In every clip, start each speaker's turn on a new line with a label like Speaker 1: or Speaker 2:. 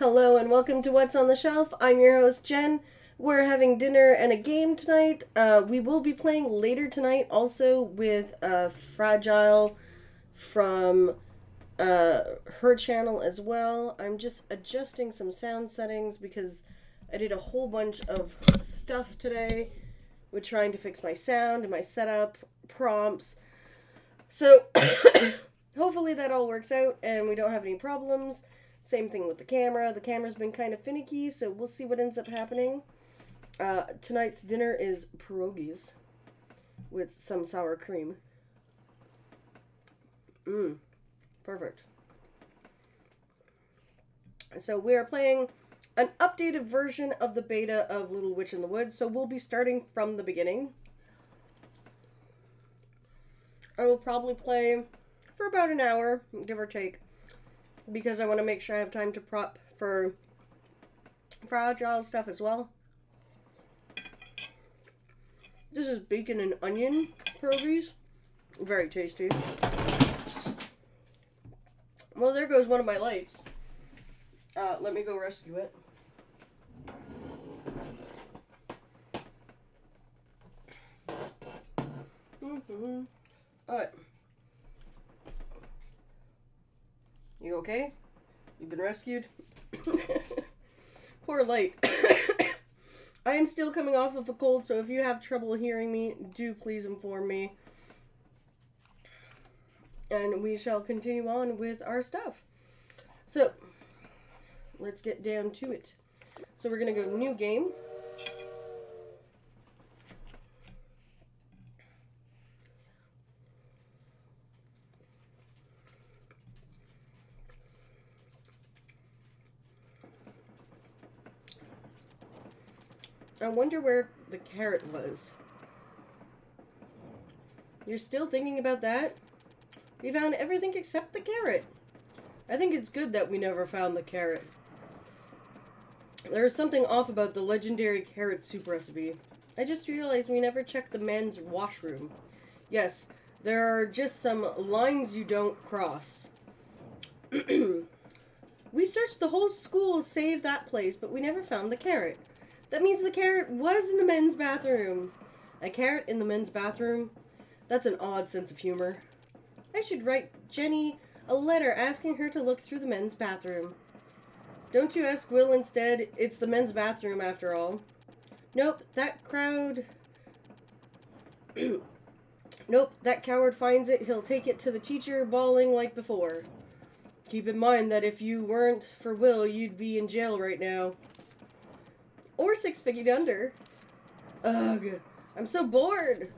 Speaker 1: Hello and welcome to What's on the Shelf. I'm your host Jen. We're having dinner and a game tonight. Uh, we will be playing later tonight also with uh, Fragile from uh, her channel as well. I'm just adjusting some sound settings because I did a whole bunch of stuff today with trying to fix my sound and my setup, prompts. So hopefully that all works out and we don't have any problems. Same thing with the camera. The camera's been kind of finicky, so we'll see what ends up happening. Uh, tonight's dinner is pierogies with some sour cream. Mmm, perfect. So we are playing an updated version of the beta of Little Witch in the Woods, so we'll be starting from the beginning. I will probably play for about an hour, give or take because I want to make sure I have time to prep for fragile stuff as well. This is bacon and onion pierogies. Very tasty. Well, there goes one of my lights. Uh, let me go rescue it. Mm -hmm. Alright. You okay? You've been rescued? Poor light. I am still coming off of a cold, so if you have trouble hearing me, do please inform me. And we shall continue on with our stuff. So, let's get down to it. So we're going to go new game. Wonder where the carrot was. You're still thinking about that? We found everything except the carrot. I think it's good that we never found the carrot. There is something off about the legendary carrot soup recipe. I just realized we never checked the men's washroom. Yes, there are just some lines you don't cross. we searched the whole school save that place, but we never found the carrot. That means the carrot was in the men's bathroom. A carrot in the men's bathroom? That's an odd sense of humor. I should write Jenny a letter asking her to look through the men's bathroom. Don't you ask Will instead? It's the men's bathroom after all. Nope, that crowd. nope, that coward finds it. He'll take it to the teacher, bawling like before. Keep in mind that if you weren't for Will, you'd be in jail right now. Or Six Feet Under. Ugh. I'm so bored.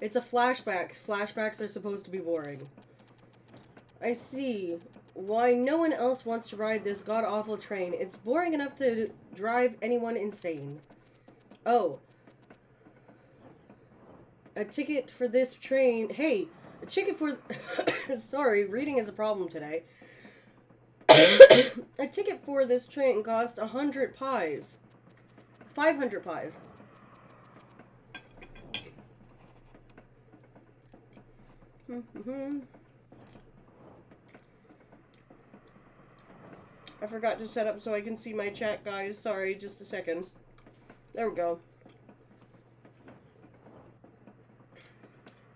Speaker 1: It's a flashback. Flashbacks are supposed to be boring. I see why no one else wants to ride this god-awful train. It's boring enough to drive anyone insane. Oh. A ticket for this train. Hey, a ticket for... Sorry, reading is a problem today. a ticket for this train cost a hundred pies. 500 pies. Mhm. I forgot to set up so I can see my chat, guys. Sorry, just a second. There we go.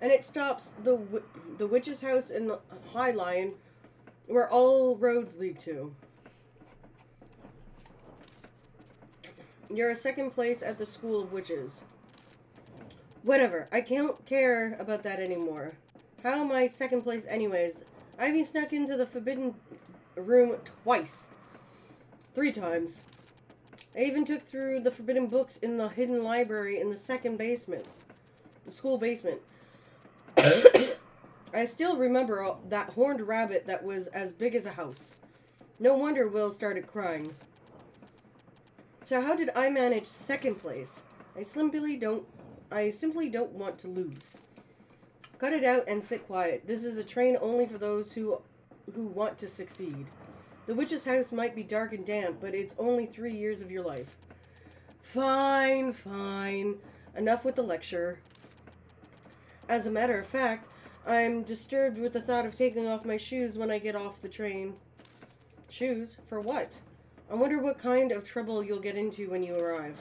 Speaker 1: And it stops the the witch's house in the High Line, where all roads lead to. You're a second place at the School of Witches. Whatever. I can't care about that anymore. How am I second place anyways? Ivy snuck into the forbidden room twice. Three times. I even took through the forbidden books in the hidden library in the second basement. The school basement. I still remember that horned rabbit that was as big as a house. No wonder Will started crying. So how did I manage second place? I simply don't I simply don't want to lose. Cut it out and sit quiet. This is a train only for those who who want to succeed. The witch's house might be dark and damp, but it's only three years of your life. Fine, fine. Enough with the lecture. As a matter of fact, I'm disturbed with the thought of taking off my shoes when I get off the train. Shoes? For what? I wonder what kind of trouble you'll get into when you arrive.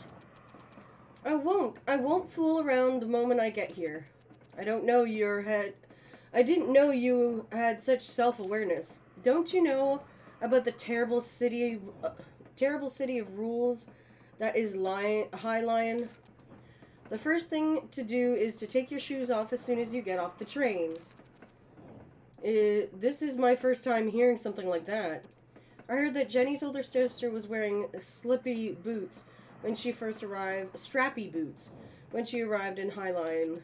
Speaker 1: I won't. I won't fool around the moment I get here. I don't know your head. I didn't know you had such self-awareness. Don't you know about the terrible city, uh, terrible city of rules that is Lion, High Lion? The first thing to do is to take your shoes off as soon as you get off the train. It, this is my first time hearing something like that. I heard that Jenny's older sister was wearing slippy boots when she first arrived, strappy boots when she arrived in Highline.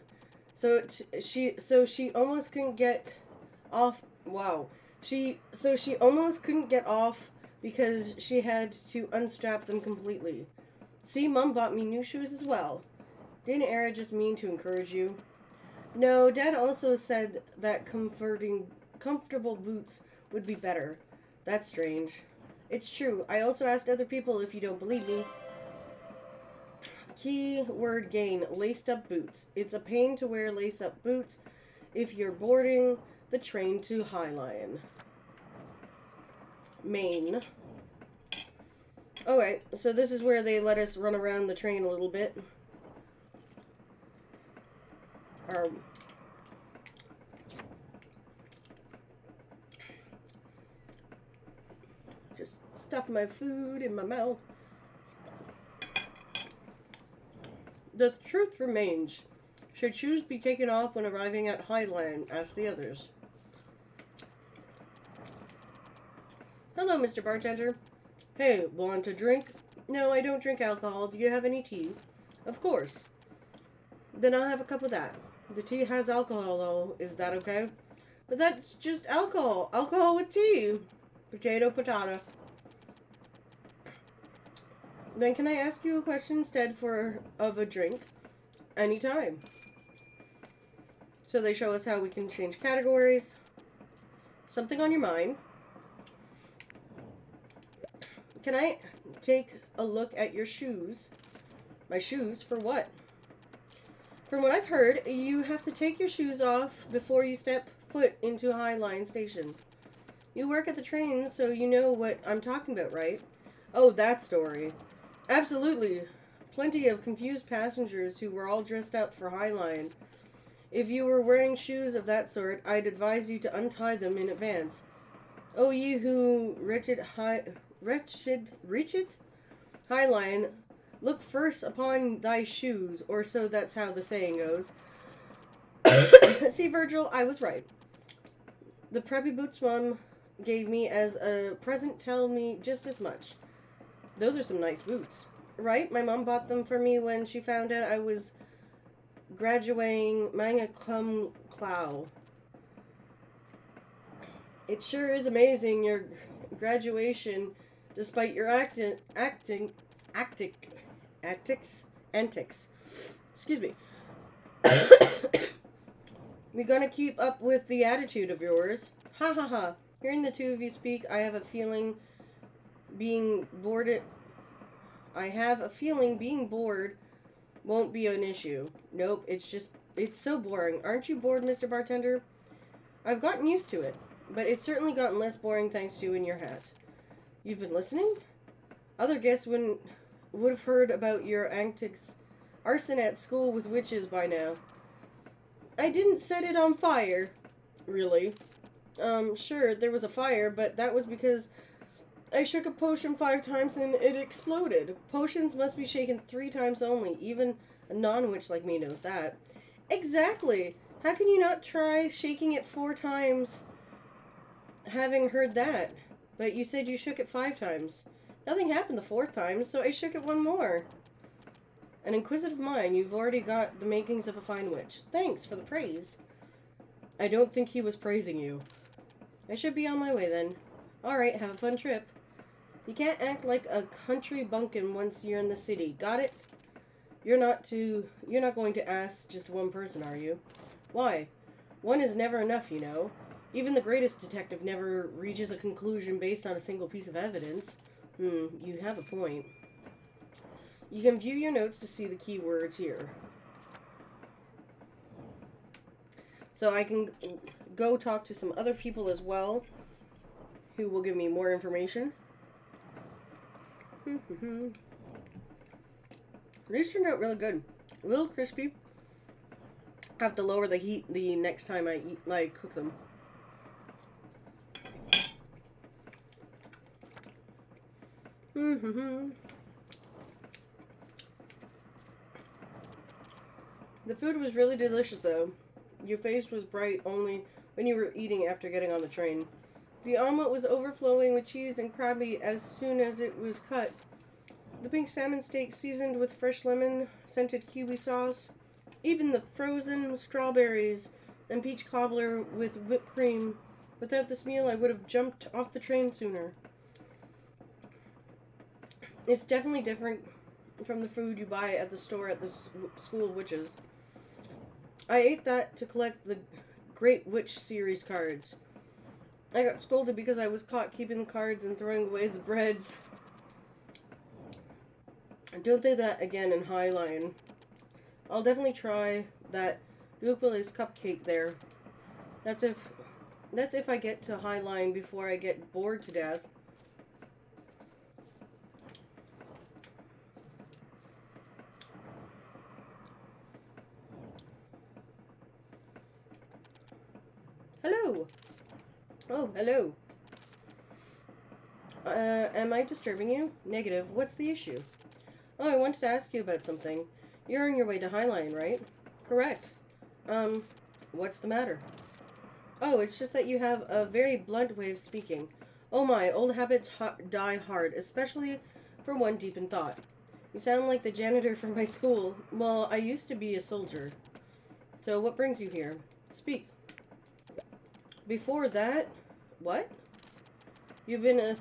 Speaker 1: So she so she almost couldn't get off. Wow. She so she almost couldn't get off because she had to unstrap them completely. See, Mom bought me new shoes as well. Didn't Era just mean to encourage you? No, Dad also said that comforting, comfortable boots would be better. That's strange. It's true. I also asked other people if you don't believe me. Keyword gain, laced up boots. It's a pain to wear lace up boots if you're boarding the train to High Lion. Maine. Alright, so this is where they let us run around the train a little bit. Um, just stuff my food in my mouth. The truth remains. Should shoes be taken off when arriving at Highland? Asked the others. Hello, Mr. Bartender. Hey, want a drink? No, I don't drink alcohol. Do you have any tea? Of course. Then I'll have a cup of that. The tea has alcohol, though. Is that okay? But that's just alcohol. Alcohol with tea. Potato, potato. Then can I ask you a question instead for of a drink? Anytime. So they show us how we can change categories. Something on your mind. Can I take a look at your shoes? My shoes for what? From what I've heard, you have to take your shoes off before you step foot into High Line Station. You work at the train, so you know what I'm talking about, right? Oh, that story. Absolutely. Plenty of confused passengers who were all dressed up for High Line. If you were wearing shoes of that sort, I'd advise you to untie them in advance. Oh, ye who wretched high, wretched, wretched, High Line, Look first upon thy shoes, or so that's how the saying goes. See, Virgil, I was right. The preppy boots mom gave me as a present tell me just as much. Those are some nice boots. Right? My mom bought them for me when she found out I was graduating magna cum laude. It sure is amazing your graduation, despite your acting, acting, antics, antics. Excuse me. We're gonna keep up with the attitude of yours. Ha ha ha. Hearing the two of you speak, I have a feeling being bored. I have a feeling being bored won't be an issue. Nope, it's just, it's so boring. Aren't you bored, Mr. Bartender? I've gotten used to it, but it's certainly gotten less boring thanks to you and your hat. You've been listening? Other guests wouldn't would have heard about your antics arson at school with witches by now. I didn't set it on fire. Really? Um, sure, there was a fire, but that was because I shook a potion five times and it exploded. Potions must be shaken three times only. Even a non-witch like me knows that. Exactly. How can you not try shaking it four times having heard that? But you said you shook it five times. Nothing happened the fourth time, so I shook it one more. An inquisitive mind, you've already got the makings of a fine witch. Thanks for the praise. I don't think he was praising you. I should be on my way then. Alright, have a fun trip. You can't act like a country bumpkin once you're in the city. Got it? You're not to you're not going to ask just one person, are you? Why? One is never enough, you know. Even the greatest detective never reaches a conclusion based on a single piece of evidence. Hmm, you have a point. You can view your notes to see the keywords here. So I can go talk to some other people as well who will give me more information. These turned out really good. A little crispy. have to lower the heat the next time I eat, like, cook them. Mm-hmm. The food was really delicious, though. Your face was bright only when you were eating after getting on the train. The omelet was overflowing with cheese and crabby as soon as it was cut. The pink salmon steak seasoned with fresh lemon scented kiwi sauce. Even the frozen strawberries and peach cobbler with whipped cream. Without this meal, I would have jumped off the train sooner. It's definitely different from the food you buy at the store at the School of Witches. I ate that to collect the Great Witch series cards. I got scolded because I was caught keeping the cards and throwing away the breads. Don't do that again in Highline. I'll definitely try that Dukebilly's cupcake there. That's if that's if I get to Highline before I get bored to death. Hello. Oh, hello. Uh, am I disturbing you? Negative. What's the issue? Oh, I wanted to ask you about something. You're on your way to Highline, right? Correct. Um, what's the matter? Oh, it's just that you have a very blunt way of speaking. Oh my, old habits ha die hard, especially for one deep in thought. You sound like the janitor from my school. Well, I used to be a soldier. So what brings you here? Speak. Before that, what? You've been a,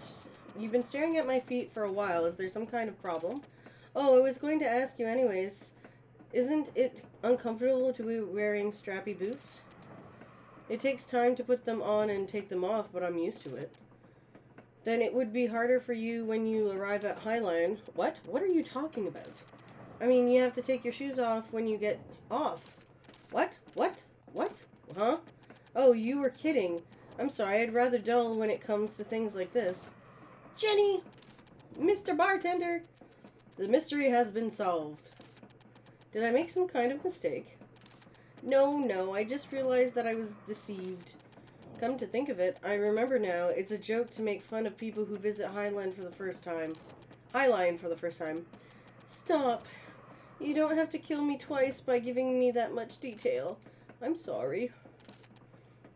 Speaker 1: you've been staring at my feet for a while. Is there some kind of problem? Oh, I was going to ask you anyways. Isn't it uncomfortable to be wearing strappy boots? It takes time to put them on and take them off, but I'm used to it. Then it would be harder for you when you arrive at Highline. What? What are you talking about? I mean, you have to take your shoes off when you get off. What? What? What? Huh? Oh, you were kidding. I'm sorry, I'd rather dull when it comes to things like this. Jenny! Mr. Bartender! The mystery has been solved. Did I make some kind of mistake? No, no, I just realized that I was deceived. Come to think of it, I remember now, it's a joke to make fun of people who visit Highland for the first time. Highline for the first time. Stop. You don't have to kill me twice by giving me that much detail. I'm sorry.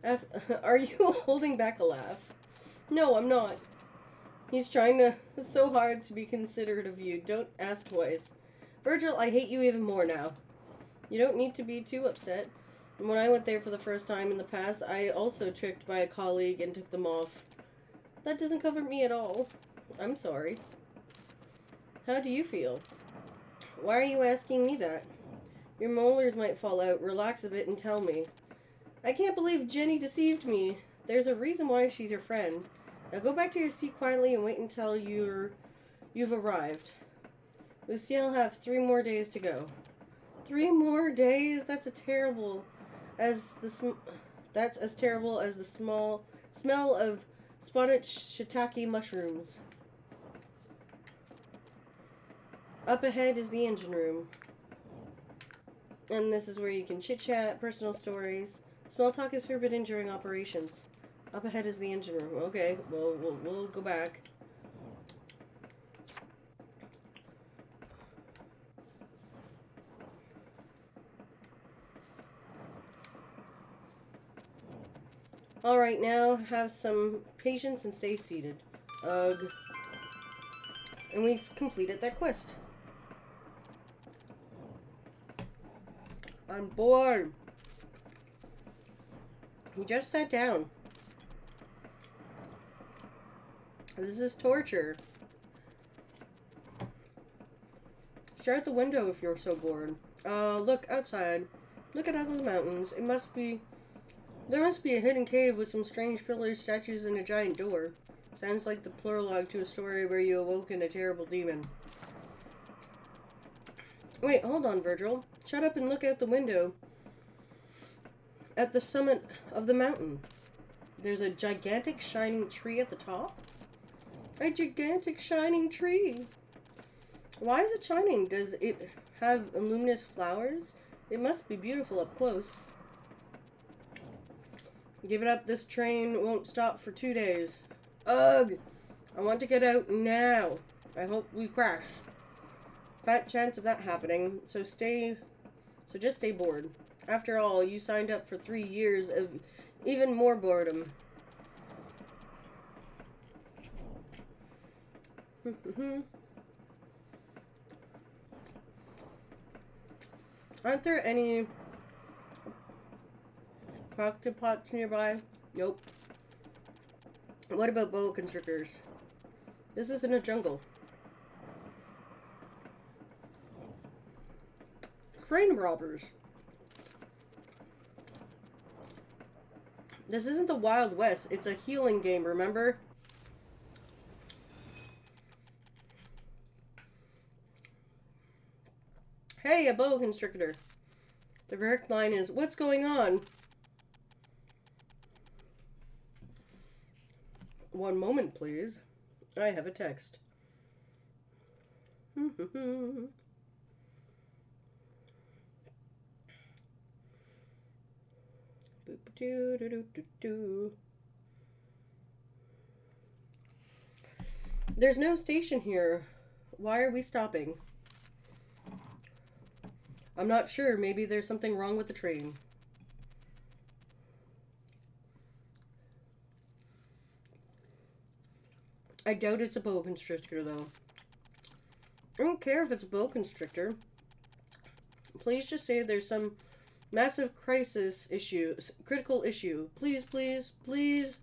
Speaker 1: Are you holding back a laugh? No, I'm not. He's trying to so hard to be considerate of you. Don't ask twice. Virgil, I hate you even more now. You don't need to be too upset. When I went there for the first time in the past, I also tricked by a colleague and took them off. That doesn't cover me at all. I'm sorry. How do you feel? Why are you asking me that? Your molars might fall out. Relax a bit and tell me. I can't believe Jenny deceived me. There's a reason why she's your friend. Now go back to your seat quietly and wait until you're you've arrived. Still have three more days to go. Three more days? That's a terrible as the that's as terrible as the small smell of spotted shiitake mushrooms. Up ahead is the engine room. And this is where you can chit chat, personal stories, Small talk is forbidden during operations. Up ahead is the engine room. Okay, well, we'll, we'll go back. Alright, now have some patience and stay seated. Ugh. And we've completed that quest. I'm bored. He just sat down. This is torture. Stare at the window if you're so bored. Uh, look outside. Look at all those mountains. It must be... There must be a hidden cave with some strange pillars, statues, and a giant door. Sounds like the prologue to a story where you awoken a terrible demon. Wait, hold on, Virgil. Shut up and look out the window at the summit of the mountain. There's a gigantic shining tree at the top. A gigantic shining tree. Why is it shining? Does it have luminous flowers? It must be beautiful up close. Give it up. This train won't stop for two days. Ugh! I want to get out now. I hope we crash. Fat chance of that happening. So stay... So just stay bored. After all, you signed up for three years of even more boredom. Aren't there any crocodile pots nearby? Nope. What about boa constrictors? This isn't a jungle. Crane robbers. This isn't the Wild West. It's a healing game, remember? Hey, a boa constrictor. The direct line is, what's going on? One moment, please. I have a text. There's no station here. Why are we stopping? I'm not sure. Maybe there's something wrong with the train. I doubt it's a boa constrictor, though. I don't care if it's a boa constrictor. Please just say there's some massive crisis issue, critical issue. Please, please, please.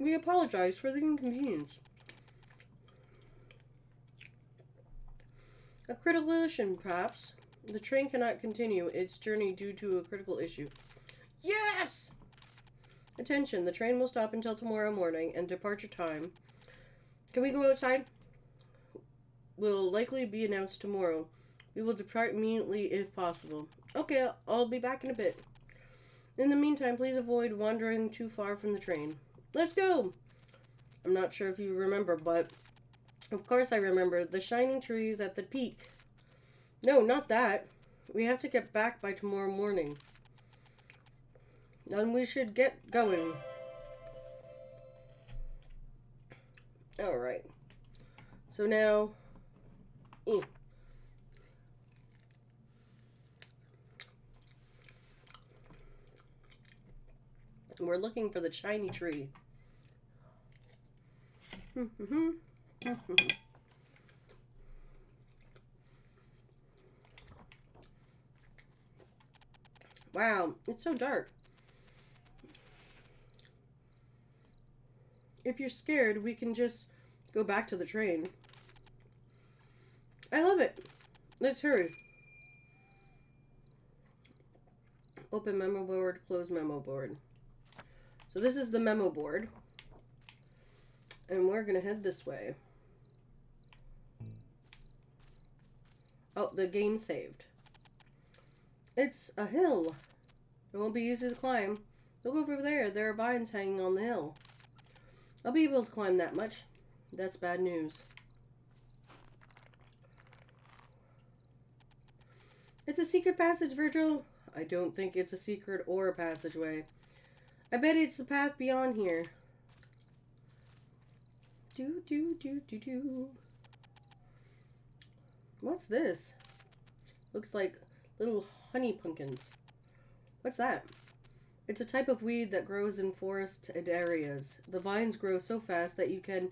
Speaker 1: We apologize for the inconvenience. A critical issue, perhaps. The train cannot continue its journey due to a critical issue. Yes! Attention, the train will stop until tomorrow morning and departure time. Can we go outside? Will likely be announced tomorrow. We will depart immediately if possible. Okay, I'll be back in a bit. In the meantime, please avoid wandering too far from the train. Let's go! I'm not sure if you remember, but of course I remember the shining trees at the peak. No, not that. We have to get back by tomorrow morning. Then we should get going. Alright. So now... Eh. We're looking for the shiny tree. wow, it's so dark. If you're scared, we can just go back to the train. I love it. Let's hurry. Open memo board, close memo board. So this is the memo board. And we're going to head this way. Oh, the game saved. It's a hill. It won't be easy to climb. Look over there. There are vines hanging on the hill. I'll be able to climb that much. That's bad news. It's a secret passage, Virgil. I don't think it's a secret or a passageway. I bet it's the path beyond here. Do, do, do, do, do. What's this? Looks like little honey pumpkins. What's that? It's a type of weed that grows in forested areas. The vines grow so fast that you can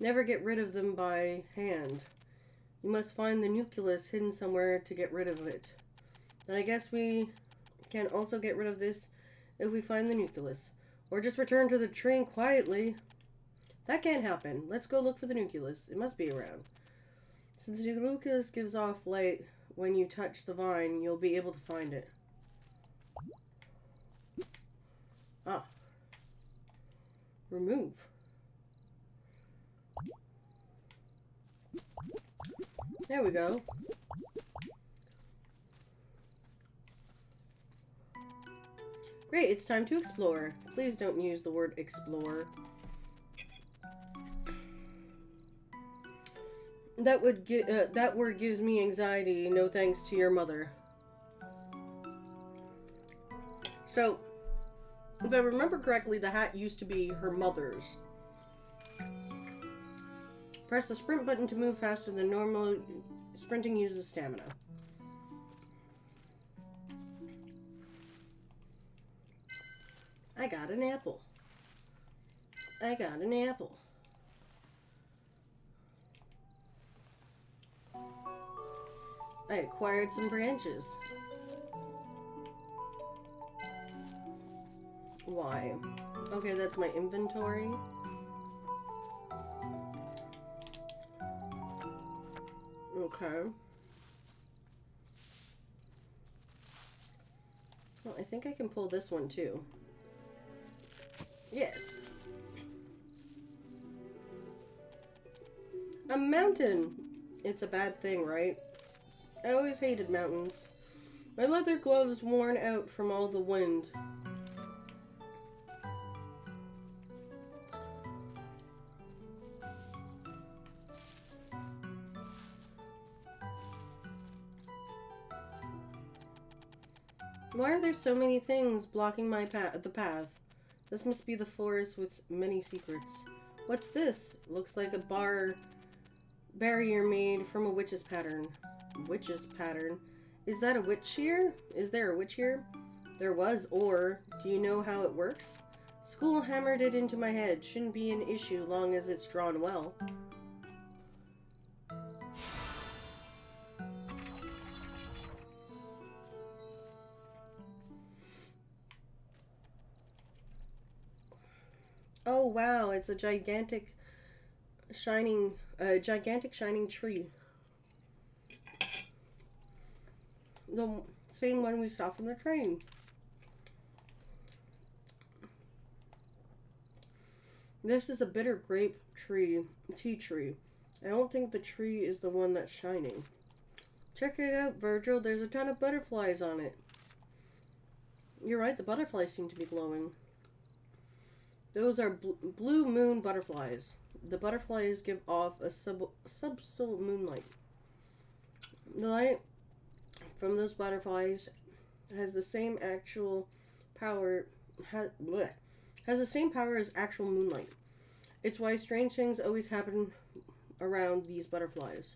Speaker 1: never get rid of them by hand. You must find the nucleus hidden somewhere to get rid of it. And I guess we can also get rid of this if we find the nucleus. Or just return to the train quietly. That can't happen. Let's go look for the nucleus. It must be around. Since the nucleus gives off light when you touch the vine, you'll be able to find it. Ah. Remove. There we go. Great, it's time to explore. Please don't use the word explore. That would gi- uh, that word gives me anxiety. No thanks to your mother. So, if I remember correctly, the hat used to be her mother's. Press the sprint button to move faster than normal. Sprinting uses stamina. I got an apple. I got an apple. I acquired some branches. Why? Okay, that's my inventory. Okay. Well, I think I can pull this one too. Yes. A mountain! It's a bad thing, right? I always hated mountains. My leather gloves worn out from all the wind. Are so many things blocking my path? The path. This must be the forest with many secrets. What's this? Looks like a bar barrier made from a witch's pattern. Witch's pattern? Is that a witch here? Is there a witch here? There was, or do you know how it works? School hammered it into my head. Shouldn't be an issue long as it's drawn well. Wow, it's a gigantic shining a gigantic shining tree. The same one we saw from the train. This is a bitter grape tree, tea tree. I don't think the tree is the one that's shining. Check it out, Virgil. There's a ton of butterflies on it. You're right, the butterflies seem to be glowing. Those are bl blue moon butterflies. The butterflies give off a sub subtle moonlight. The light from those butterflies has the same actual power ha bleh, has the same power as actual moonlight. It's why strange things always happen around these butterflies.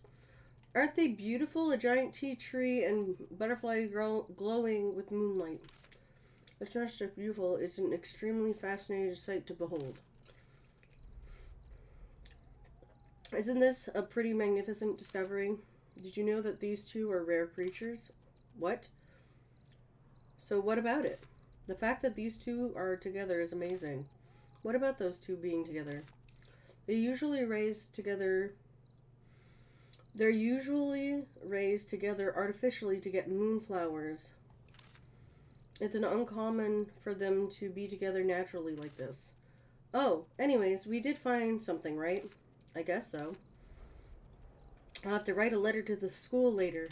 Speaker 1: Aren't they beautiful? A giant tea tree and butterfly glowing with moonlight. Not just beautiful, it's an extremely fascinating sight to behold. Isn't this a pretty magnificent discovery? Did you know that these two are rare creatures? What? So what about it? The fact that these two are together is amazing. What about those two being together? They usually raise together they're usually raised together artificially to get moonflowers. It's an uncommon for them to be together naturally like this. Oh, anyways, we did find something, right? I guess so. I'll have to write a letter to the school later.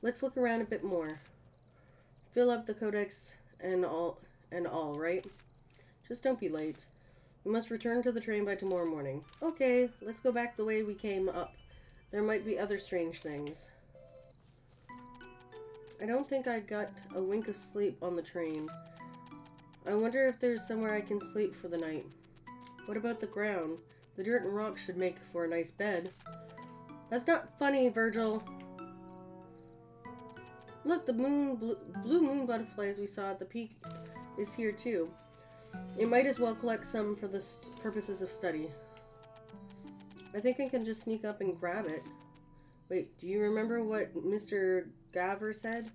Speaker 1: Let's look around a bit more. Fill up the codex and all and all, right? Just don't be late. We must return to the train by tomorrow morning. Okay, let's go back the way we came up. There might be other strange things. I don't think I got a wink of sleep on the train. I wonder if there's somewhere I can sleep for the night. What about the ground? The dirt and rocks should make for a nice bed. That's not funny, Virgil. Look, the moon, blue, blue moon butterflies we saw at the peak is here too. You might as well collect some for the purposes of study. I think I can just sneak up and grab it. Wait, do you remember what Mr. Gaver said?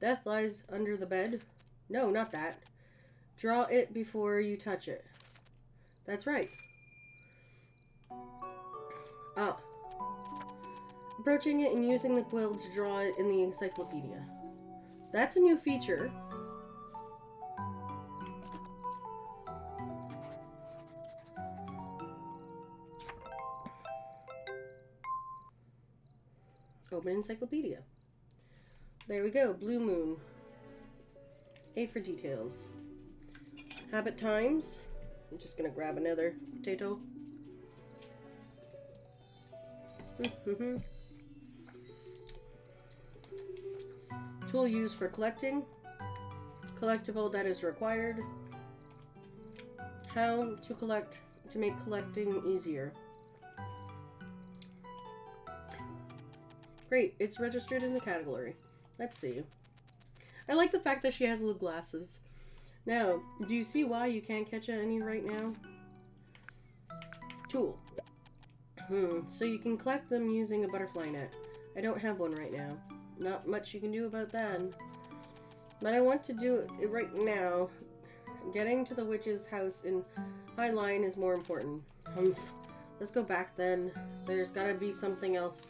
Speaker 1: Death lies under the bed? No, not that. Draw it before you touch it. That's right. Oh. Approaching it and using the quill to draw it in the encyclopedia. That's a new feature. Open encyclopedia. There we go, Blue Moon. A for details. Habit times. I'm just gonna grab another potato. Tool used for collecting. Collectible that is required. How to collect to make collecting easier. Great, it's registered in the category. Let's see. I like the fact that she has little glasses. Now, do you see why you can't catch any right now? Tool. Hmm, so you can collect them using a butterfly net. I don't have one right now. Not much you can do about that. But I want to do it right now. Getting to the witch's house in High Line is more important. Humph. Let's go back then. There's gotta be something else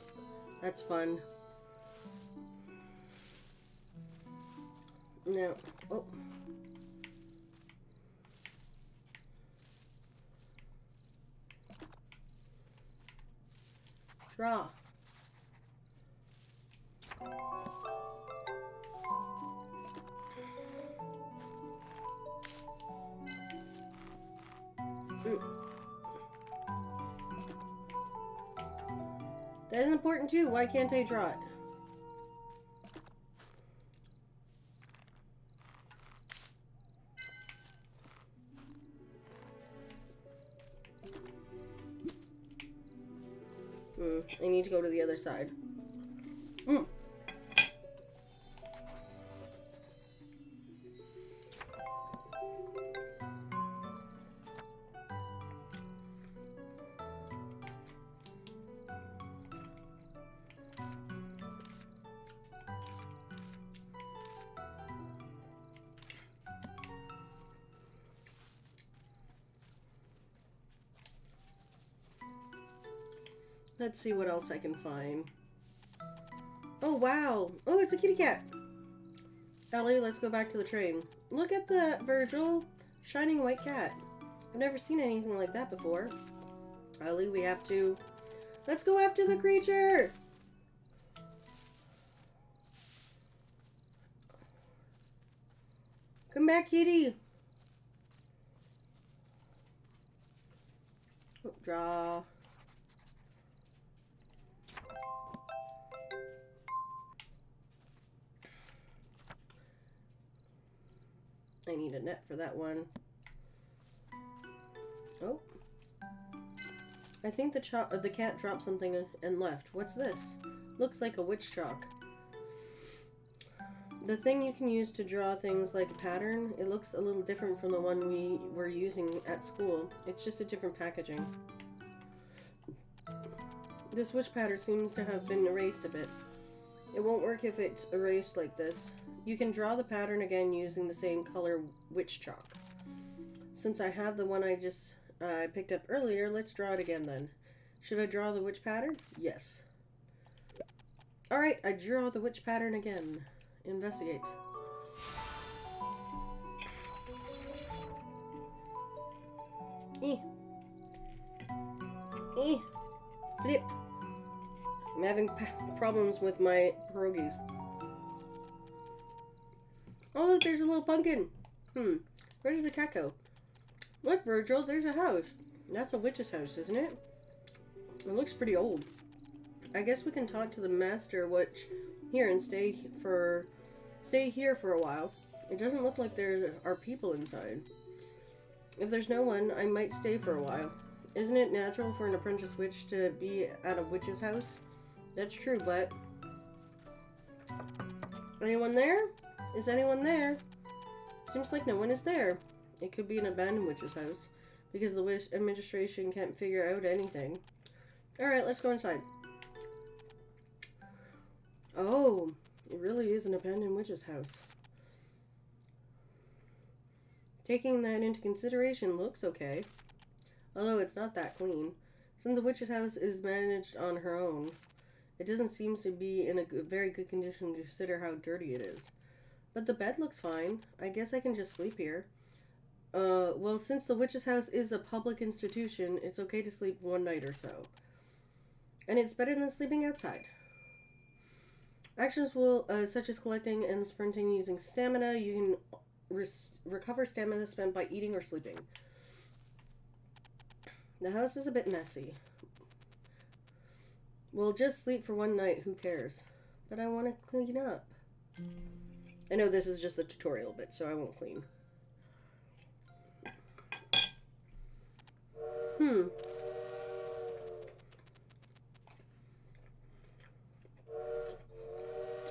Speaker 1: that's fun. No. Oh. Draw. Mm. That is important too. Why can't I draw it? Hmm, I need to go to the other side. Let's see what else I can find. Oh, wow. Oh, it's a kitty cat. Ellie, let's go back to the train. Look at the Virgil. Shining white cat. I've never seen anything like that before. Ellie, we have to... Let's go after the creature! Come back, kitty! For that one. Oh. I think the, the cat dropped something and left. What's this? Looks like a witch chalk. The thing you can use to draw things like a pattern, it looks a little different from the one we were using at school. It's just a different packaging. This witch pattern seems to have been erased a bit. It won't work if it's erased like this. You can draw the pattern again using the same color witch chalk. Since I have the one I just uh, picked up earlier, let's draw it again then. Should I draw the witch pattern? Yes. Alright, I draw the witch pattern again. Investigate. E. E. Flip. I'm having problems with my pierogies. Oh, look, there's a little pumpkin. Hmm. Where's the go? Look, Virgil, there's a house. That's a witch's house, isn't it? It looks pretty old. I guess we can talk to the master witch here and stay for stay here for a while. It doesn't look like there are people inside. If there's no one, I might stay for a while. Isn't it natural for an apprentice witch to be at a witch's house? That's true, but... Anyone there? Is anyone there? Seems like no one is there. It could be an abandoned witch's house, because the witch administration can't figure out anything. Alright, let's go inside. Oh, it really is an abandoned witch's house. Taking that into consideration looks okay. Although it's not that clean. Since the witch's house is managed on her own, it doesn't seem to be in a good, very good condition to consider how dirty it is. But the bed looks fine. I guess I can just sleep here. Uh, well, since the witch's house is a public institution, it's okay to sleep one night or so. And it's better than sleeping outside. Actions will, uh, such as collecting and sprinting using stamina, you can res- recover stamina spent by eating or sleeping. The house is a bit messy. We'll just sleep for one night, who cares? But I want to clean up. I know this is just a tutorial bit, so I won't clean. Hmm.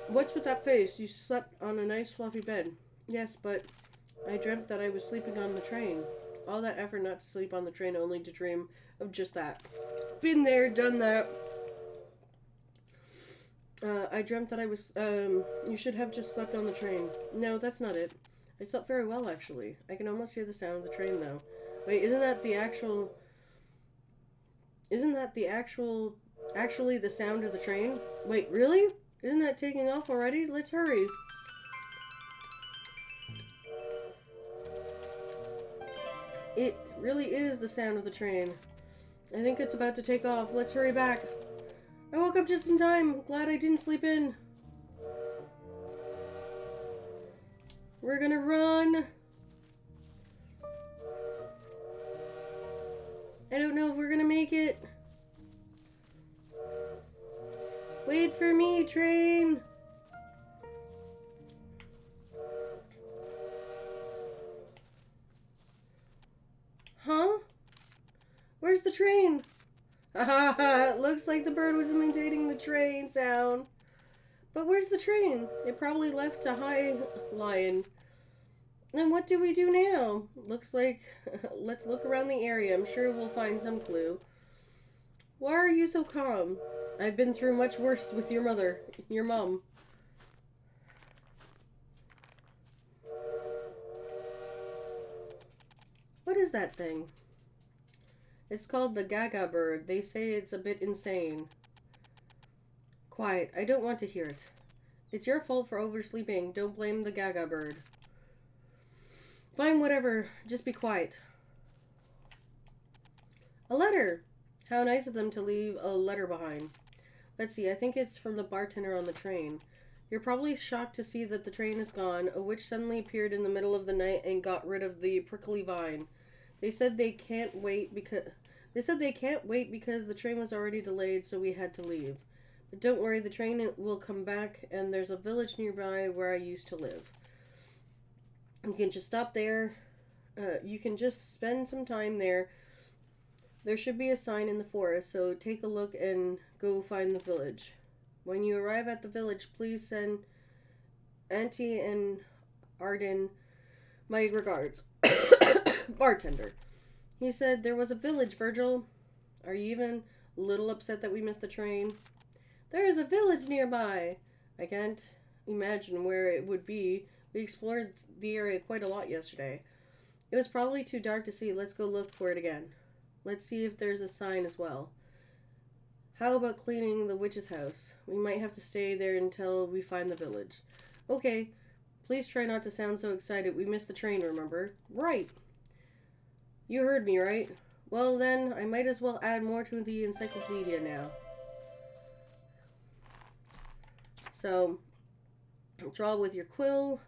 Speaker 1: What's with that face? You slept on a nice fluffy bed. Yes, but I dreamt that I was sleeping on the train. All that effort not to sleep on the train only to dream of just that. Been there, done that. Uh, I dreamt that I was, um, you should have just slept on the train. No, that's not it. I slept very well, actually. I can almost hear the sound of the train, though. Wait, isn't that the actual... Isn't that the actual... Actually the sound of the train? Wait, really? Isn't that taking off already? Let's hurry. It really is the sound of the train. I think it's about to take off. Let's hurry back. I woke up just in time. Glad I didn't sleep in. We're gonna run. I don't know if we're gonna make it. Wait for me, train. Huh? Where's the train? It looks like the bird was imitating the train sound. But where's the train? It probably left to High Lion. Then what do we do now? Looks like let's look around the area. I'm sure we'll find some clue. Why are you so calm? I've been through much worse with your mother, your mom. What is that thing? It's called the Gaga bird. They say it's a bit insane. Quiet. I don't want to hear it. It's your fault for oversleeping. Don't blame the Gaga bird. Fine, whatever. Just be quiet. A letter! How nice of them to leave a letter behind. Let's see, I think it's from the bartender on the train. You're probably shocked to see that the train is gone. A witch suddenly appeared in the middle of the night and got rid of the prickly vine. They said they can't wait because they said they can't wait because the train was already delayed, so we had to leave. But don't worry, the train will come back, and there's a village nearby where I used to live. You can just stop there. Uh, you can just spend some time there. There should be a sign in the forest, so take a look and go find the village. When you arrive at the village, please send Auntie and Arden my regards. Bartender. He said there was a village, Virgil. Are you even a little upset that we missed the train? There is a village nearby. I can't imagine where it would be. We explored the area quite a lot yesterday. It was probably too dark to see. Let's go look for it again. Let's see if there's a sign as well. How about cleaning the witch's house? We might have to stay there until we find the village. Okay. Please try not to sound so excited. We missed the train, remember? Right. You heard me, right? Well then, I might as well add more to the encyclopedia now. So, draw with your quill.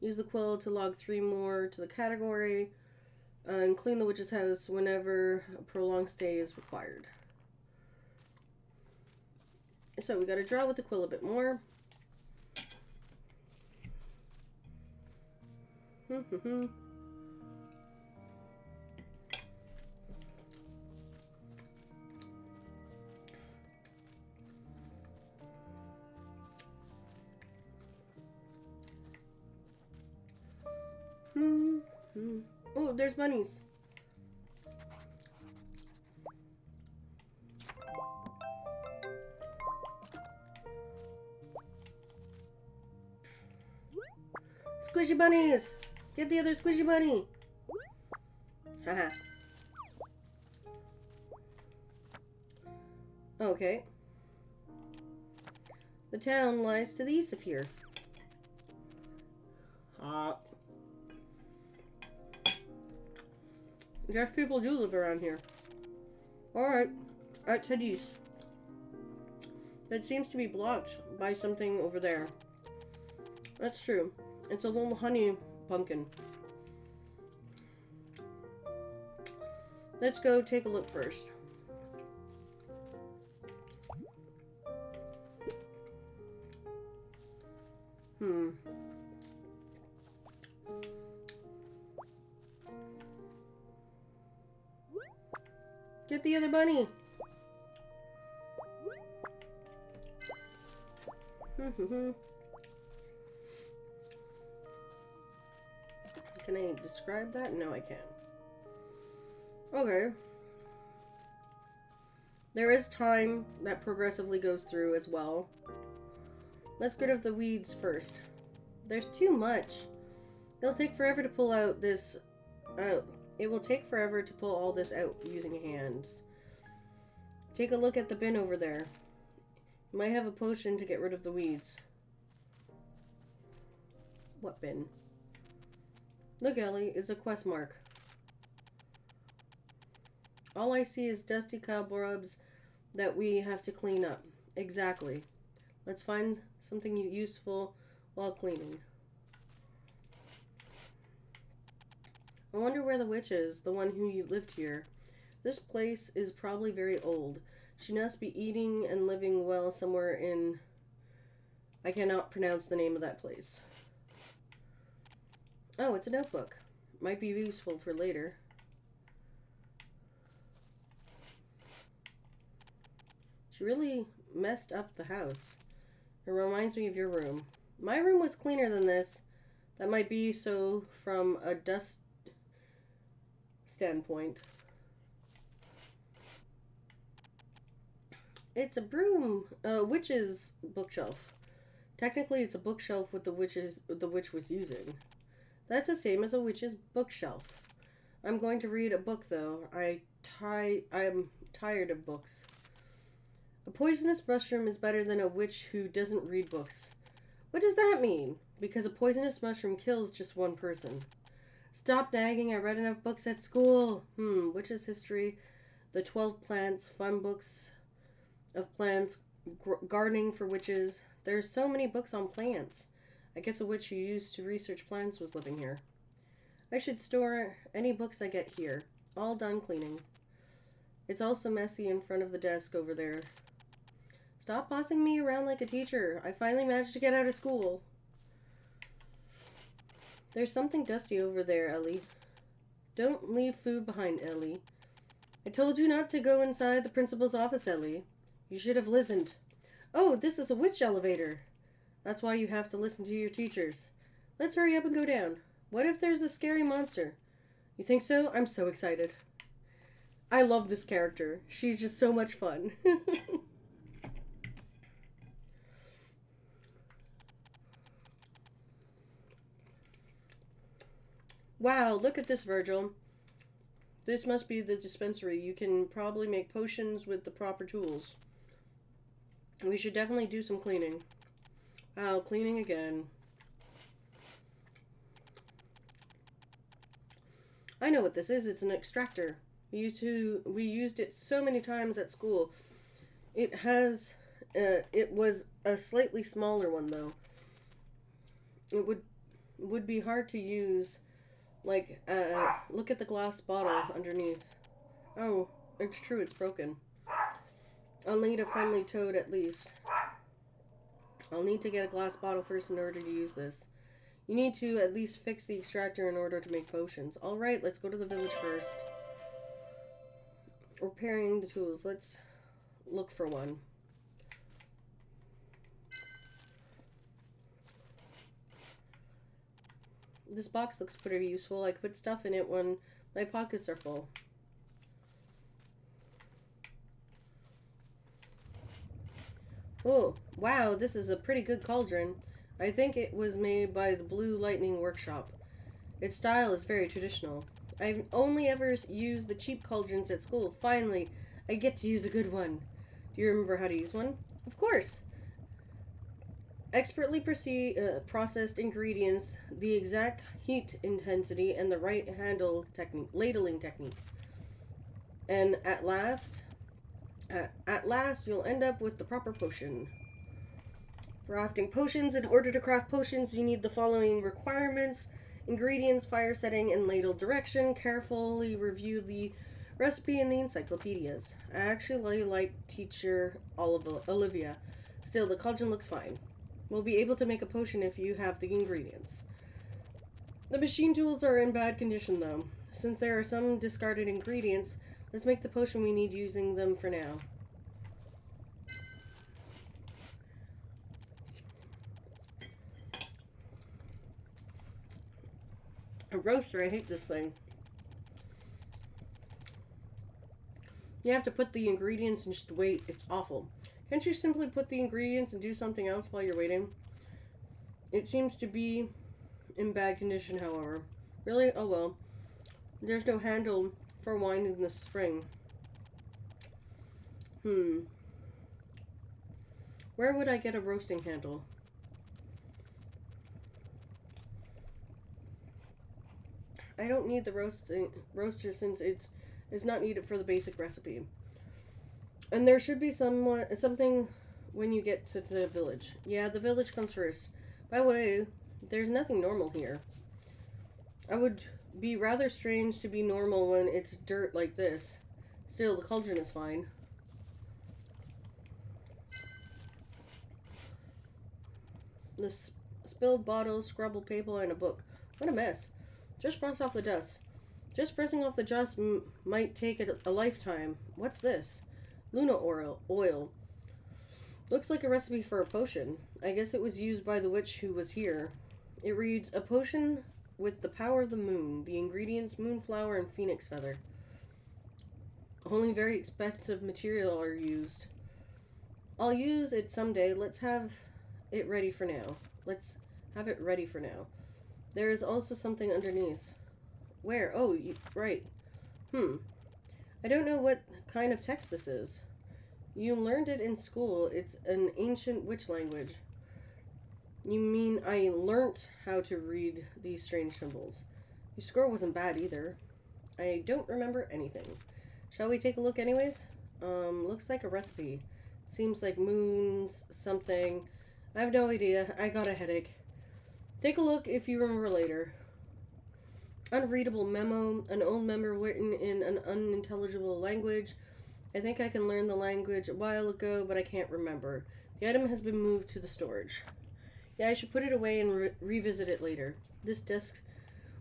Speaker 1: Use the quill to log three more to the category. Uh, and clean the witch's house whenever a prolonged stay is required. So we got to draw with the quill a bit more. Hmm, hmm, hmm. Oh, there's bunnies. Squishy bunnies! Get the other squishy bunny! Haha. okay. The town lies to the east of here. Ah. Deaf people do live around here. Alright. At Teddy's. It seems to be blocked by something over there. That's true. It's a little honey pumpkin. Let's go take a look first. Hmm. Get the other bunny. Can I describe that? No, I can't. Okay. There is time that progressively goes through as well. Let's get rid of the weeds first. There's too much. It'll take forever to pull out this out. It will take forever to pull all this out using hands. Take a look at the bin over there. You might have a potion to get rid of the weeds. What bin? Look, Ellie, it's a quest mark. All I see is dusty cobwebs that we have to clean up. Exactly. Let's find something useful while cleaning. I wonder where the witch is, the one who lived here. This place is probably very old. She must be eating and living well somewhere in... I cannot pronounce the name of that place. Oh, it's a notebook. Might be useful for later. She really messed up the house. It reminds me of your room. My room was cleaner than this. That might be so from a dust standpoint. It's a broom, a witch's bookshelf. Technically, it's a bookshelf with the witches the witch was using. That's the same as a witch's bookshelf. I'm going to read a book though. I tie I'm tired of books. A poisonous mushroom is better than a witch who doesn't read books. What does that mean? Because a poisonous mushroom kills just one person. Stop nagging, I read enough books at school. Hmm, Witches history, the 12 plants, fun books of plants, gardening for witches. There's so many books on plants. I guess a witch who used to research plants was living here. I should store any books I get here. All done cleaning. It's also messy in front of the desk over there. Stop bossing me around like a teacher. I finally managed to get out of school. There's something dusty over there, Ellie. Don't leave food behind, Ellie. I told you not to go inside the principal's office, Ellie. You should have listened. Oh, this is a witch elevator. That's why you have to listen to your teachers. Let's hurry up and go down. What if there's a scary monster? You think so? I'm so excited. I love this character. She's just so much fun. Wow, look at this, Virgil. This must be the dispensary. You can probably make potions with the proper tools. We should definitely do some cleaning. Wow, cleaning again. I know what this is. It's an extractor. We used to we used it so many times at school. It has uh, it was a slightly smaller one though. It would would be hard to use like, uh, look at the glass bottle underneath. Oh, it's true, it's broken. I'll need a friendly toad at least. I'll need to get a glass bottle first in order to use this. You need to at least fix the extractor in order to make potions. Alright, let's go to the village first. Repairing the tools. Let's look for one. This box looks pretty useful. I put stuff in it when my pockets are full. Oh, wow, this is a pretty good cauldron. I think it was made by the Blue Lightning Workshop. Its style is very traditional. I've only ever used the cheap cauldrons at school. Finally, I get to use a good one. Do you remember how to use one? Of course. Expertly proceed, uh, processed ingredients, the exact heat intensity, and the right handle technique, ladling technique. And at last, uh, at last, you'll end up with the proper potion. Crafting potions. In order to craft potions, you need the following requirements ingredients, fire setting, and ladle direction. Carefully review the recipe in the encyclopedias. I actually like teacher Olivia. Still, the cauldron looks fine. We'll be able to make a potion if you have the ingredients. The machine tools are in bad condition though. Since there are some discarded ingredients, let's make the potion we need using them for now. A roaster, I hate this thing. You have to put the ingredients and just wait. It's awful. Can't you simply put the ingredients and do something else while you're waiting? It seems to be in bad condition, however. Really? Oh well. There's no handle for winding the spring. Hmm. Where would I get a roasting handle? I don't need the roasting roaster since it's is not needed for the basic recipe. And there should be someone, something when you get to the village. Yeah, the village comes first. By the way, there's nothing normal here. I would be rather strange to be normal when it's dirt like this. Still, the cauldron is fine. The spilled bottles, scrabble paper, and a book. What a mess. Just brush off the dust. Just pressing off the dust might take a, a lifetime. What's this? Luna oil. Oil. Looks like a recipe for a potion. I guess it was used by the witch who was here. It reads, A potion with the power of the moon. The ingredients, moonflower and phoenix feather. Only very expensive material are used. I'll use it someday. Let's have it ready for now. Let's have it ready for now. There is also something underneath. Where? Oh, you, right. Hmm. I don't know what kind of text this is. You learned it in school. It's an ancient witch language. You mean I learnt how to read these strange symbols. Your score wasn't bad either. I don't remember anything. Shall we take a look anyways? Um, looks like a recipe. Seems like moons, something. I have no idea. I got a headache. Take a look if you remember later. Unreadable memo, an old member written in an unintelligible language. I think I can learn the language a while ago, but I can't remember. The item has been moved to the storage. Yeah, I should put it away and re revisit it later. This desk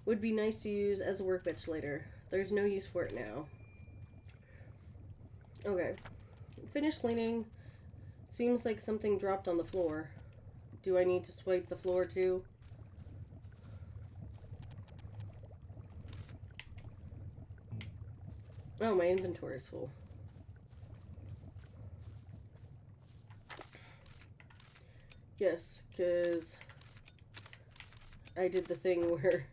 Speaker 1: would be nice to use as a workbench later. There's no use for it now. Okay. Finished cleaning. Seems like something dropped on the floor. Do I need to swipe the floor too? Oh, my inventory is full. Yes, because I did the thing where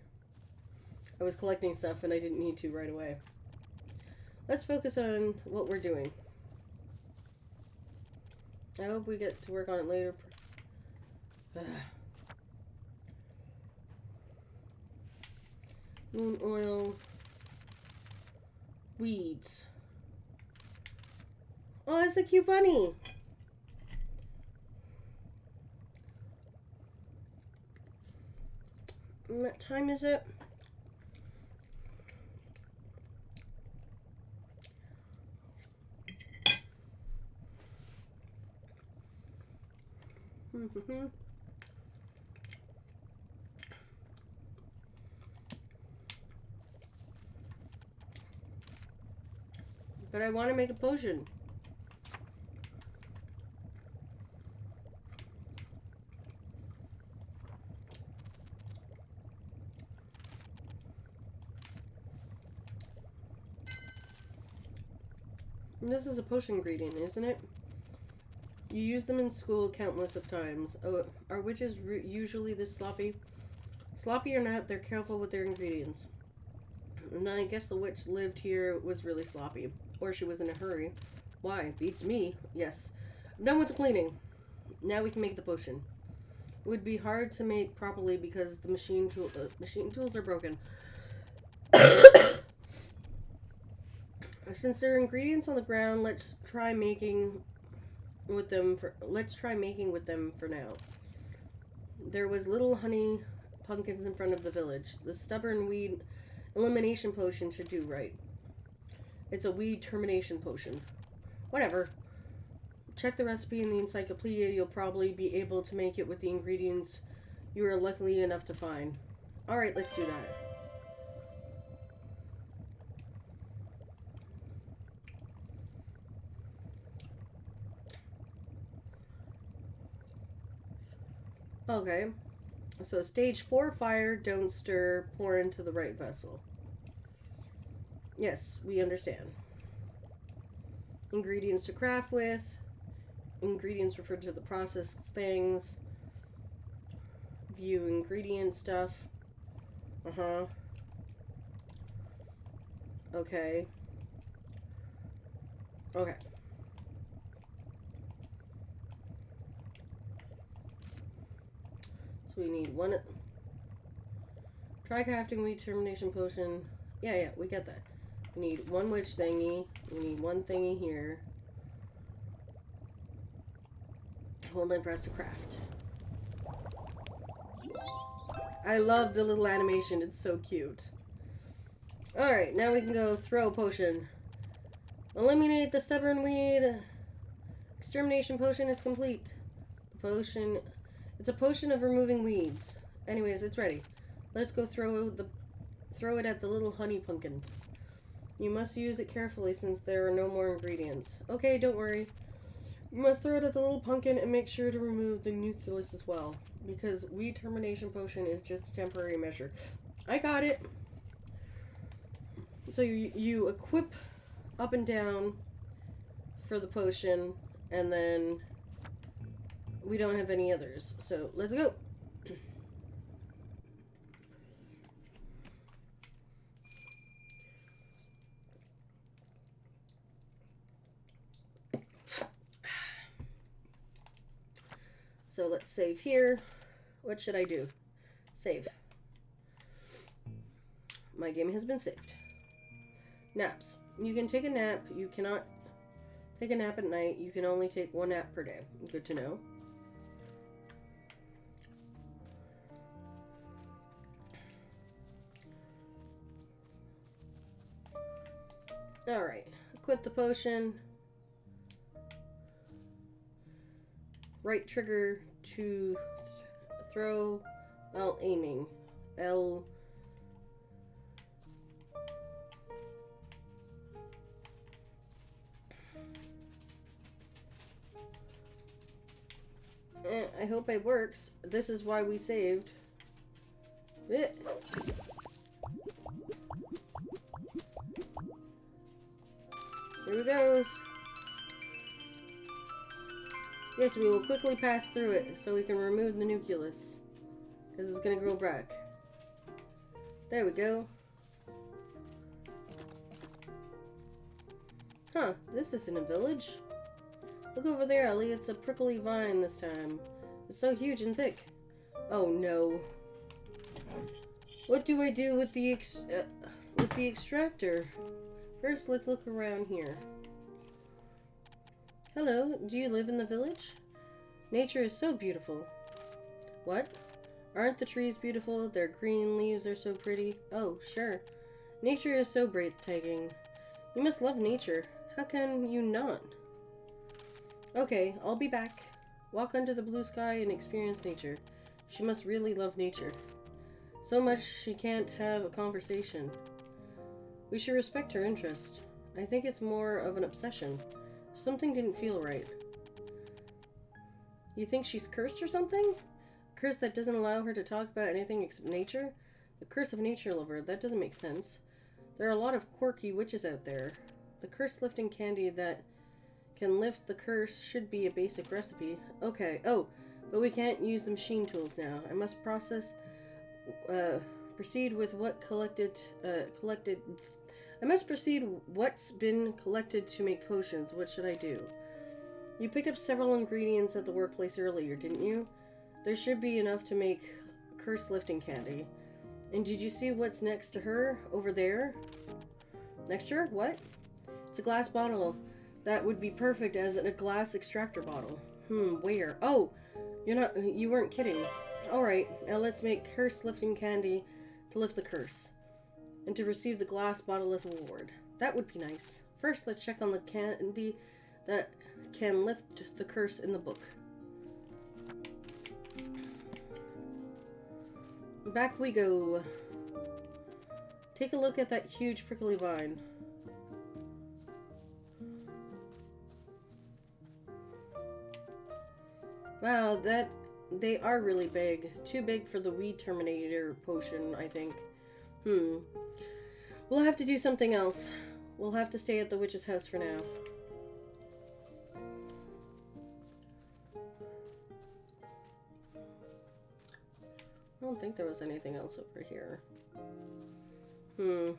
Speaker 1: I was collecting stuff and I didn't need to right away. Let's focus on what we're doing. I hope we get to work on it later. Moon oil weeds. Oh, it's a cute bunny. what time is it? Mm-hmm. But I want to make a potion. This is a potion ingredient, isn't it? You use them in school countless of times. Oh, are witches usually this sloppy? Sloppy or not, they're careful with their ingredients. And I guess the witch lived here was really sloppy. Or she was in a hurry. Why? Beats me. Yes. I'm done with the cleaning. Now we can make the potion. It would be hard to make properly because the machine tool uh, machine tools are broken. Since there are ingredients on the ground, let's try making with them for let's try making with them for now. There was little honey pumpkins in front of the village. The stubborn weed elimination potion should do right. It's a weed termination potion. Whatever. Check the recipe in the encyclopedia. You'll probably be able to make it with the ingredients you are lucky enough to find. Alright, let's do that. Okay. So stage four fire, don't stir, pour into the right vessel. Yes, we understand. Ingredients to craft with. Ingredients refer to the processed things. View ingredient stuff. Uh-huh. Okay. Okay. So we need one. Try crafting weed termination potion. Yeah, yeah, we get that. We need one witch thingy. We need one thingy here. Hold and press to craft. I love the little animation. It's so cute. Alright, now we can go throw potion. Eliminate the stubborn weed. Extermination potion is complete. The potion it's a potion of removing weeds. Anyways, it's ready. Let's go throw the throw it at the little honey pumpkin. You must use it carefully since there are no more ingredients. Okay, don't worry. You must throw it at the little pumpkin and make sure to remove the nucleus as well. Because weed termination potion is just a temporary measure. I got it. So you, you equip up and down for the potion and then we don't have any others. So let's go. So let's save here. What should I do? Save. My game has been saved. Naps. You can take a nap. You cannot take a nap at night. You can only take one nap per day. Good to know. Alright, equip the potion. Right trigger to th throw while aiming. L. Eh, I hope it works. This is why we saved. Eh. Here we goes. Yes, we will quickly pass through it so we can remove the nucleus. Because it's going to grow back. There we go. Huh, this isn't a village. Look over there, Ellie. It's a prickly vine this time. It's so huge and thick. Oh no. What do I do with the uh, with the extractor? First, let's look around here. Hello, do you live in the village? Nature is so beautiful. What? Aren't the trees beautiful? Their green leaves are so pretty. Oh, sure. Nature is so breathtaking. You must love nature. How can you not? Okay, I'll be back. Walk under the blue sky and experience nature. She must really love nature. So much she can't have a conversation. We should respect her interest. I think it's more of an obsession. Something didn't feel right. You think she's cursed or something? A curse that doesn't allow her to talk about anything except nature? The curse of nature lover, that doesn't make sense. There are a lot of quirky witches out there. The curse lifting candy that can lift the curse should be a basic recipe. Okay, oh, but we can't use the machine tools now. I must process, uh, Proceed with what collected, uh, collected... I must proceed what's been collected to make potions. What should I do? You picked up several ingredients at the workplace earlier, didn't you? There should be enough to make curse lifting candy. And did you see what's next to her? Over there? Next to her? What? It's a glass bottle. That would be perfect as a glass extractor bottle. Hmm, where? Oh, you're not, you weren't kidding. Alright, now let's make curse lifting candy to lift the curse. And to receive the glass bottleless award. That would be nice. First, let's check on the candy that can lift the curse in the book. Back we go. Take a look at that huge prickly vine. Wow, that they are really big. Too big for the weed terminator potion, I think. Hmm. We'll have to do something else. We'll have to stay at the witch's house for now. I don't think there was anything else over here. Hmm.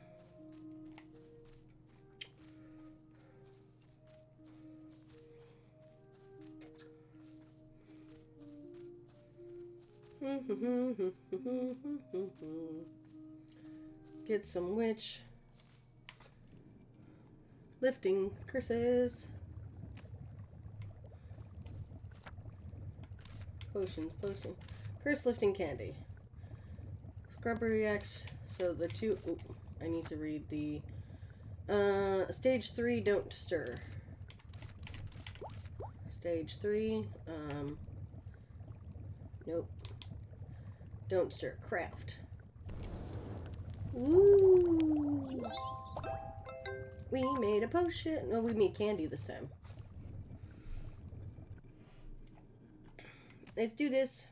Speaker 1: hmm, hmm, hmm Get some witch. Lifting curses. Potions, potion. Curse lifting candy. Scrubber reacts. So the two. Ooh, I need to read the. Uh, stage three, don't stir. Stage three, um. Nope. Don't stir. Craft. Woo! We made a potion. No, we made candy this time. Let's do this.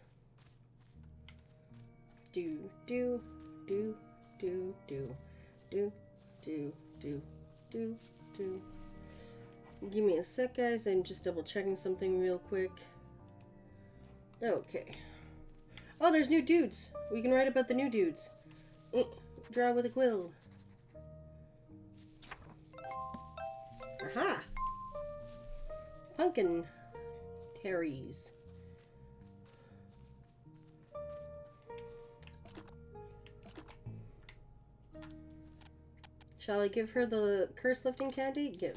Speaker 1: Do, do, do, do, do, do, do, do, do, do. Give me a sec, guys. I'm just double checking something real quick. Okay. Oh, there's new dudes. We can write about the new dudes. Eh, draw with a quill. Aha! Pumpkin Terries. Shall I give her the curse lifting candy? Give.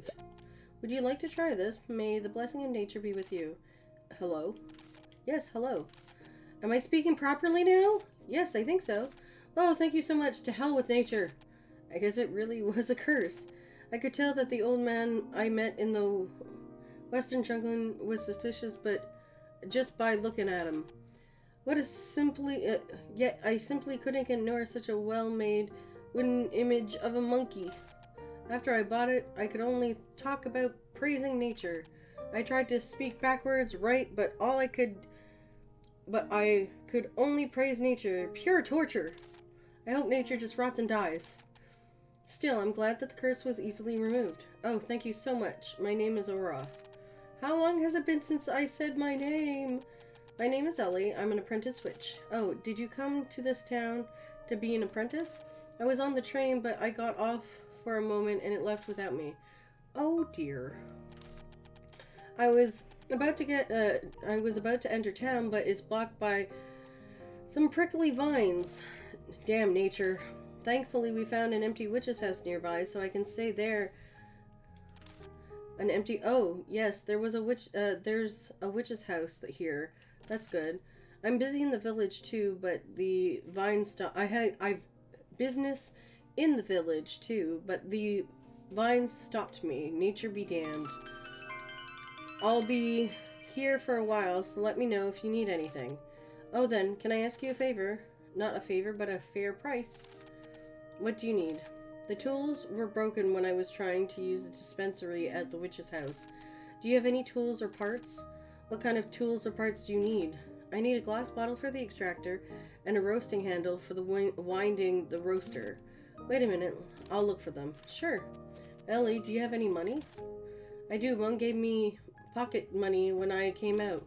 Speaker 1: Would you like to try this? May the blessing of nature be with you. Hello? Yes, hello. Am I speaking properly now? Yes, I think so. Oh, thank you so much. To hell with nature. I guess it really was a curse. I could tell that the old man I met in the western jungle was suspicious, but just by looking at him. What a simply... Uh, yet I simply couldn't ignore such a well-made wooden image of a monkey. After I bought it, I could only talk about praising nature. I tried to speak backwards, right, but all I could but I could only praise nature. Pure torture. I hope nature just rots and dies. Still, I'm glad that the curse was easily removed. Oh, thank you so much. My name is Aura. How long has it been since I said my name? My name is Ellie. I'm an apprentice witch. Oh, did you come to this town to be an apprentice? I was on the train, but I got off for a moment and it left without me. Oh dear. I was about to get, uh, I was about to enter town, but it's blocked by some prickly vines. Damn nature. Thankfully, we found an empty witch's house nearby, so I can stay there. An empty, oh, yes, there was a witch, uh, there's a witch's house here. That's good. I'm busy in the village too, but the vine stop, I had, I've business in the village too, but the vines stopped me. Nature be damned. I'll be here for a while, so let me know if you need anything. Oh then, can I ask you a favor? Not a favor, but a fair price. What do you need? The tools were broken when I was trying to use the dispensary at the witch's house. Do you have any tools or parts? What kind of tools or parts do you need? I need a glass bottle for the extractor and a roasting handle for the winding the roaster. Wait a minute, I'll look for them. Sure. Ellie, do you have any money? I do. Mom gave me pocket money when I came out.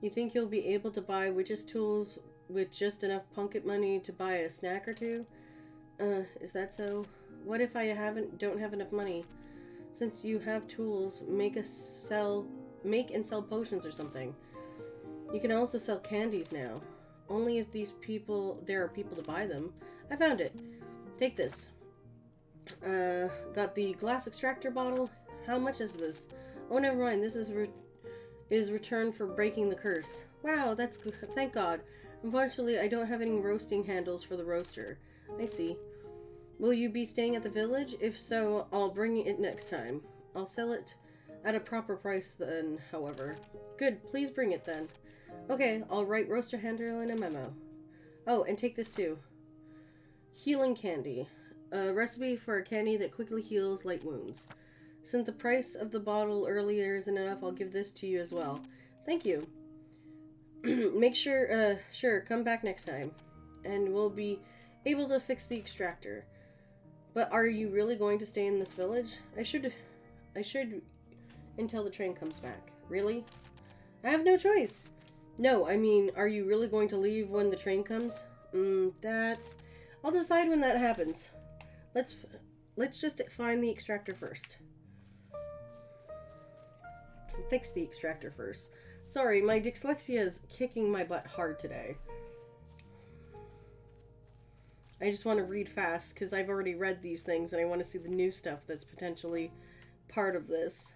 Speaker 1: You think you'll be able to buy witch's tools with just enough pocket money to buy a snack or two? Uh, is that so? What if I haven't don't have enough money? Since you have tools, make a sell make and sell potions or something. You can also sell candies now. Only if these people there are people to buy them. I found it. Take this. Uh, got the glass extractor bottle. How much is this? Oh, never mind. This is re- is return for breaking the curse. Wow, that's good. Thank God. Unfortunately, I don't have any roasting handles for the roaster. I see. Will you be staying at the village? If so, I'll bring it next time. I'll sell it at a proper price then, however. Good, please bring it then. Okay, I'll write roaster handle in a memo. Oh, and take this too. Healing candy. A recipe for a candy that quickly heals light wounds. Since the price of the bottle earlier is enough, I'll give this to you as well. Thank you. Make sure, uh, sure, come back next time. And we'll be able to fix the extractor. But are you really going to stay in this village? I should, I should, until the train comes back. Really? I have no choice. No, I mean, are you really going to leave when the train comes? Mm, that, I'll decide when that happens. Let's, let's just find the extractor first. Fix the extractor first. Sorry, my dyslexia is kicking my butt hard today. I just want to read fast because I've already read these things and I want to see the new stuff that's potentially part of this.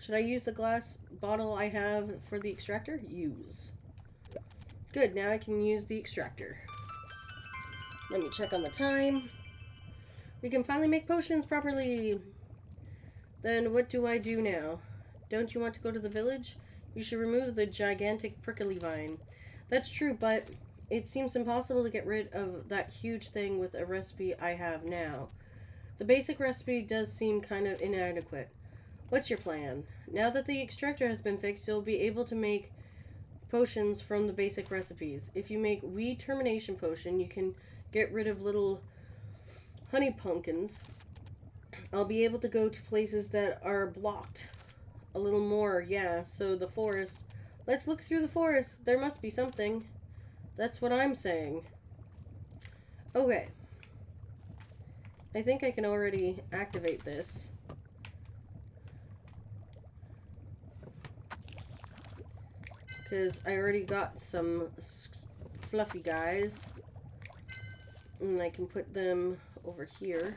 Speaker 1: Should I use the glass bottle I have for the extractor? Use. Good, now I can use the extractor. Let me check on the time. We can finally make potions properly. Then what do I do now? Don't you want to go to the village? You should remove the gigantic prickly vine. That's true, but it seems impossible to get rid of that huge thing with a recipe I have now. The basic recipe does seem kind of inadequate. What's your plan? Now that the extractor has been fixed, you'll be able to make potions from the basic recipes. If you make Weed Termination Potion, you can get rid of little honey pumpkins. I'll be able to go to places that are blocked a little more, yeah. So the forest. Let's look through the forest. There must be something. That's what I'm saying. Okay. I think I can already activate this. Because I already got some fluffy guys. And I can put them over here.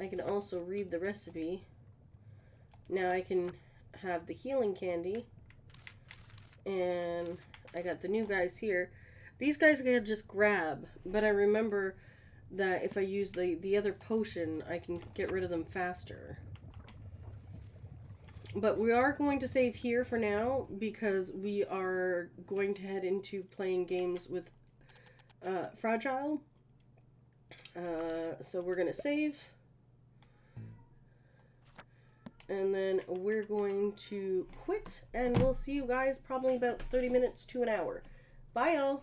Speaker 1: I can also read the recipe. Now I can have the healing candy. And I got the new guys here. These guys I can just grab, but I remember that if I use the, the other potion, I can get rid of them faster. But we are going to save here for now because we are going to head into playing games with uh, Fragile. Uh, so we're going to save. And then we're going to quit. And we'll see you guys probably about 30 minutes to an hour. Bye, y'all.